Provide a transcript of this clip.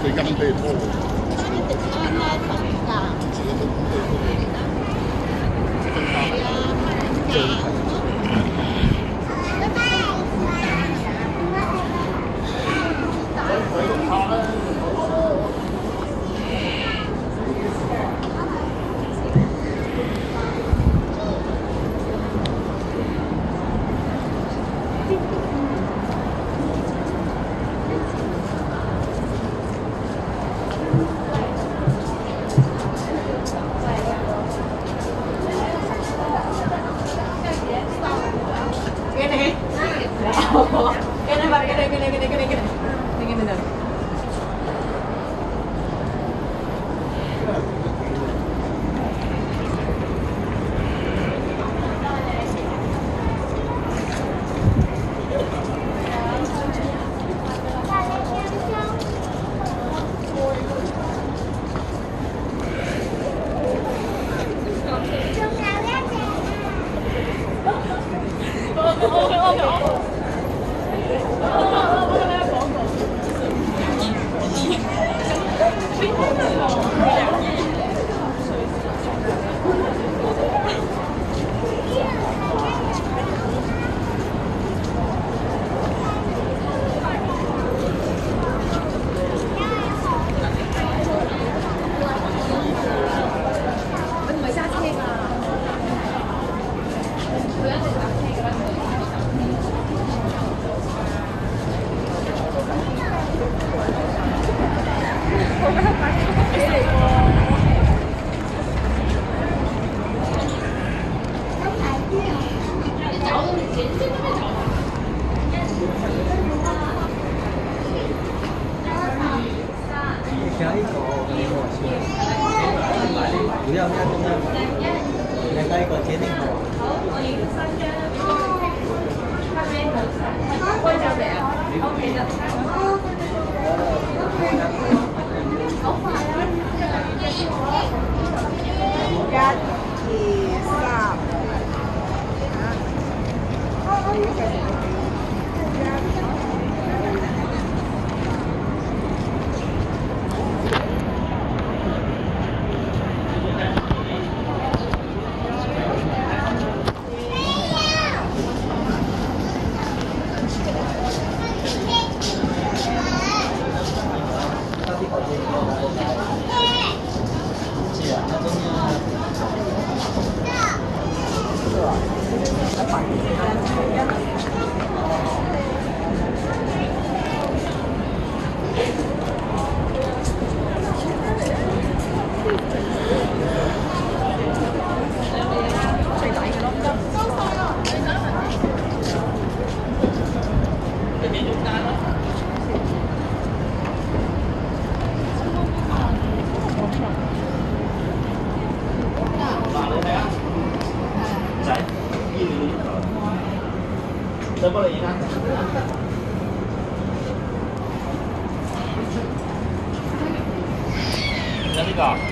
最近都要拖。開一隻開，Gini, Pak. Gini, gini, gini, gini. people. the party. 会